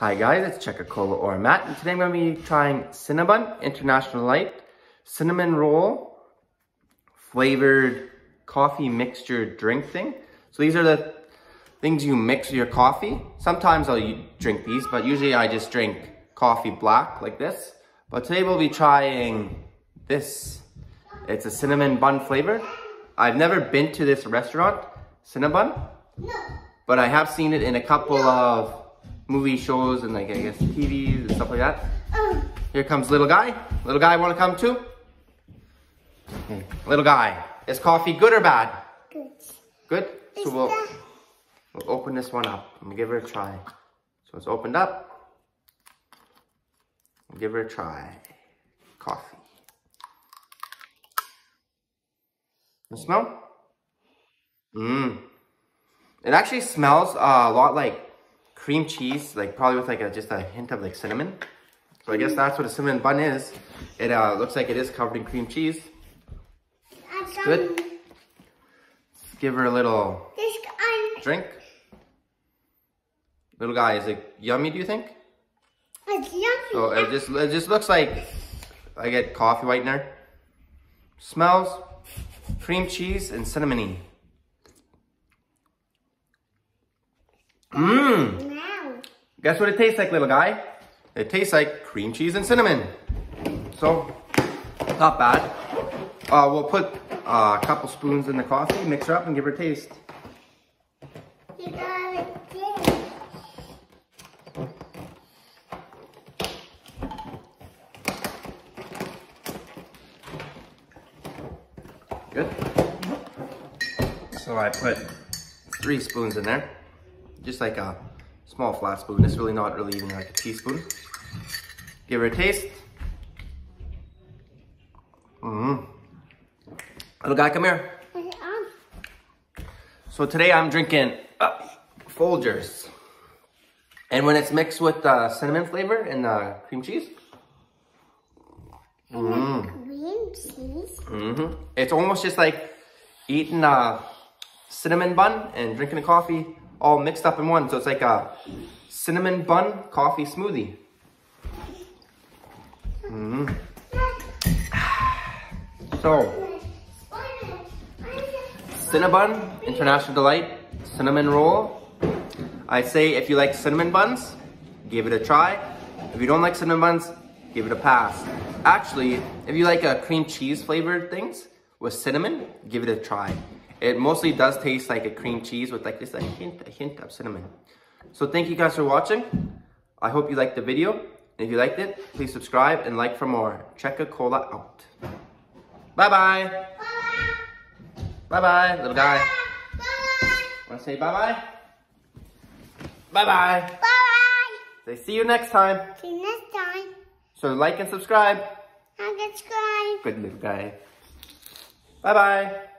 Hi guys, it's Checkacola or Matt, and today I'm going to be trying Cinnabon International Delight Cinnamon Roll flavored coffee mixture drink thing. So these are the things you mix with your coffee. Sometimes I'll drink these, but usually I just drink coffee black like this. But today we'll be trying this. It's a cinnamon bun flavor. I've never been to this restaurant, Cinnabon, no. but I have seen it in a couple no. of movie shows and like I guess TVs and stuff like that. Uh. Here comes little guy. Little guy want to come too? Okay. Little guy, is coffee good or bad? Good. Good? So we'll, we'll open this one up and give her a try. So it's opened up. We'll give her a try. Coffee. The smell? Mmm. It actually smells uh, a lot like cream cheese, like probably with like a, just a hint of like cinnamon. So I guess that's what a cinnamon bun is. It uh, looks like it is covered in cream cheese. Good. Let's give her a little drink. Little guy, is it yummy, do you think? It's yummy. So it just, it just looks like I get coffee whitener. Smells cream cheese and cinnamony. Mmm. Guess what it tastes like, little guy? It tastes like cream cheese and cinnamon. So, not bad. Uh, we'll put uh, a couple spoons in the coffee, mix her up, and give her a taste. You got it Good. So I put three spoons in there, just like a small flat spoon. It's really not really even like a teaspoon. Give her a taste. Mm hmm Little guy, come here. So today I'm drinking uh, Folgers. And when it's mixed with uh, cinnamon flavor and uh, cream cheese. Mm. Cream cheese? Mm-hmm. It's almost just like eating a cinnamon bun and drinking a coffee all mixed up in one. So it's like a cinnamon bun coffee smoothie. Mm. So, Cinnabon, International Delight, cinnamon roll. I say if you like cinnamon buns, give it a try. If you don't like cinnamon buns, give it a pass. Actually, if you like a cream cheese flavored things with cinnamon, give it a try. It mostly does taste like a cream cheese with like just a hint, a hint of cinnamon. So thank you guys for watching. I hope you liked the video. And if you liked it, please subscribe and like for more. Checkacola out. Bye-bye. Bye-bye, little guy. Bye. Bye. Want to say bye-bye? Bye-bye. Bye. Say see you next time. See you next time. So like and subscribe. And subscribe. Good little guy. Bye-bye.